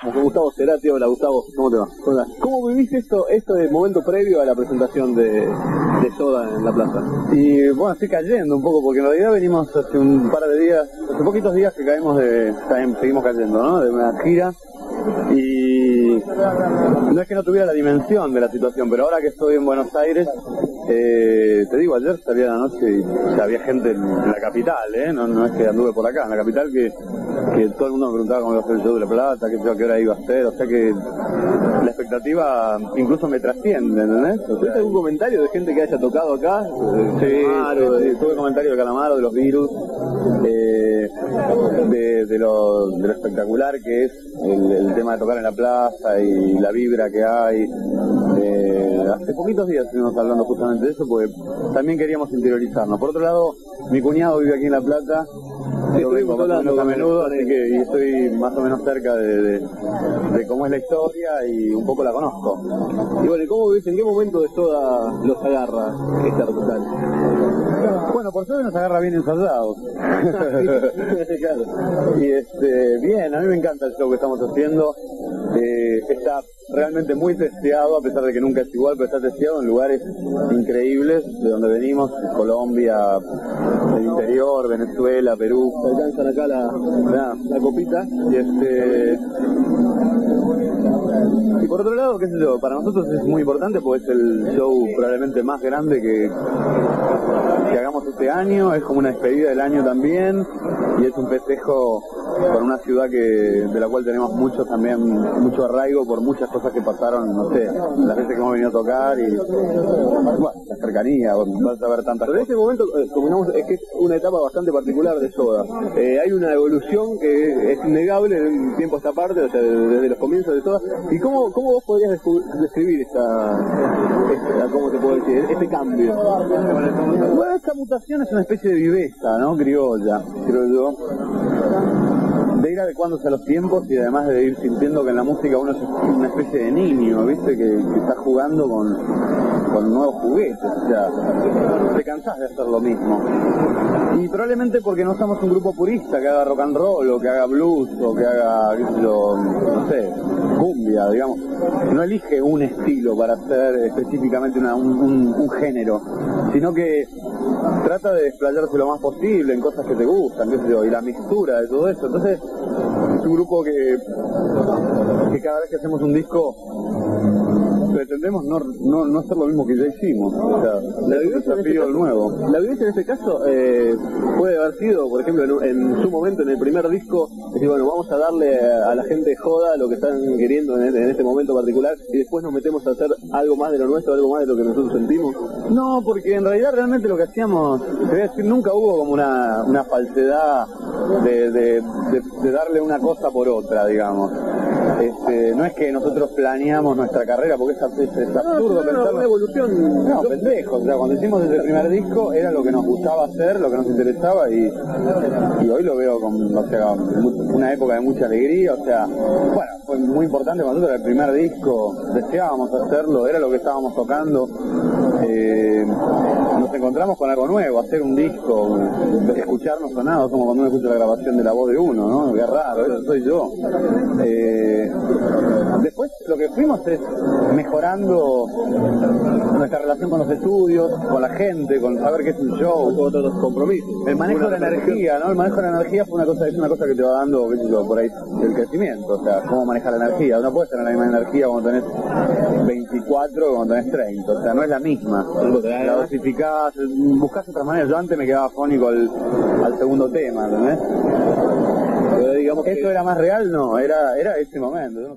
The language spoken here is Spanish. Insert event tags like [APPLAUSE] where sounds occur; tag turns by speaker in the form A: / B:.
A: Con Gustavo Cerati, hola Gustavo, ¿cómo te va? Hola. ¿Cómo viviste esto, esto de momento previo a la presentación de, de Soda en la plaza?
B: Y bueno, estoy cayendo un poco, porque en realidad venimos hace un par de días, hace poquitos días que caemos de, seguimos cayendo, ¿no? De una gira. Y no es que no tuviera la dimensión de la situación, pero ahora que estoy en Buenos Aires, eh, te digo, ayer salí a la noche y había gente en, en la capital, ¿eh? No, no es que anduve por acá, en la capital que, que todo el mundo me preguntaba cómo iba a ser el show de La Plata, qué, qué hora iba a ser, o sea que la expectativa incluso me trasciende, ¿entendés? O sea,
A: ¿Tuviste algún comentario de gente que haya tocado acá?
B: Sí,
A: Calamaro,
B: sí, sí, tuve comentarios de Calamaro, de los virus, eh, de, de lo, de lo espectacular que es el, el tema de tocar en la plaza y la vibra que hay. Eh, hace poquitos días estuvimos hablando justamente de eso porque también queríamos interiorizarnos. Por otro lado, mi cuñado vive aquí en La Plata, yo vengo más o menos
A: hablando
B: a menudo, así que y estoy más o menos cerca de, de- de cómo es la historia y un poco la conozco.
A: Y bueno, ¿y cómo viviste? ¿En qué momento de Soda los agarra este recital?
B: Bueno, por suerte nos agarra bien ensayados. [LAUGHS] Y este, bien, a mí me encanta el show que estamos haciendo. Eh, está realmente muy testeado, a pesar de que nunca es igual, pero está testeado en lugares increíbles de donde venimos, Colombia, el interior, Venezuela, Perú.
A: alcanzan acá la copita.
B: y este y por otro lado, qué sé yo, para nosotros es muy importante porque es el show probablemente más grande que, que hagamos este año, es como una despedida del año también y es un festejo con una ciudad que de la cual tenemos mucho también mucho arraigo por muchas cosas que pasaron, no sé, las veces que hemos venido a tocar y bueno, la cercanía, vas a ver tantas
A: Pero en este momento, eh, combinamos, es que es una etapa bastante particular de Soda. Eh, hay una evolución que es innegable en un tiempo a esta parte, o sea, desde los comienzos de Soda. ¿Y cómo, cómo vos podrías describir esta, cómo te puedo decir, este cambio?
B: Bueno, esta mutación es una especie de viveza, ¿no? Criolla, creo yo. De ir adecuándose a los tiempos y además de ir sintiendo que en la música uno es una especie de niño, ¿viste? Que, que está jugando con, con nuevos juguetes. O sea, te cansás de hacer lo mismo. Probablemente porque no somos un grupo purista que haga rock and roll o que haga blues o que haga, yo, no sé, cumbia, digamos. No elige un estilo para hacer específicamente una- un, un- un género, sino que trata de desplayarse lo más posible en cosas que te gustan, qué sé yo, y la mixtura de todo eso. Entonces, es un grupo que cada vez que hacemos un disco no, no, no hacer lo mismo que ya hicimos. O sea,
A: La vivencia en este caso-
B: nuevo.
A: La vivencia en este caso eh, puede haber sido, por ejemplo, en, en su momento, en el primer disco, decir, bueno, vamos a darle a la gente joda lo que están queriendo en, este- en este momento particular y después nos metemos a hacer algo más de lo nuestro, algo más de lo que nosotros sentimos.
B: No, porque en realidad realmente lo que hacíamos, te voy a decir, nunca hubo como una, una falsedad de, de- de- de darle una cosa por otra, digamos. Este, no es que nosotros planeamos nuestra carrera, porque es, es- es absurdo
A: no, una evolución.
B: No, pendejo, o sea, cuando hicimos ese primer disco era lo que nos gustaba hacer, lo que nos interesaba y, y hoy lo veo con, o sea, una época de mucha alegría, o sea, bueno, fue muy importante cuando nosotros el primer disco deseábamos hacerlo, era lo que estábamos tocando, eh, encontramos con algo nuevo, hacer un disco, escucharnos sonados como cuando uno escucha la grabación de la voz de uno, ¿no? Qué raro, eso soy yo. Eh, después lo que fuimos es mejorando nuestra relación con los estudios, con la gente, con saber qué es un show,
A: Con otros compromisos.
B: el manejo de la energía, ¿no? El manejo de la energía fue una cosa, es una cosa que te va dando, qué sé yo, por ahí, el crecimiento, o sea, cómo manejar la energía. No puedes tener la misma energía cuando tenés 24 que cuando tenés 30, o sea, no es la misma. La dosificás, buscás otras maneras. Yo antes me quedaba fónico al, al segundo tema, ¿entendés?
A: Pero digamos que-
B: ¿Esto era más real? No, era, era ese momento. No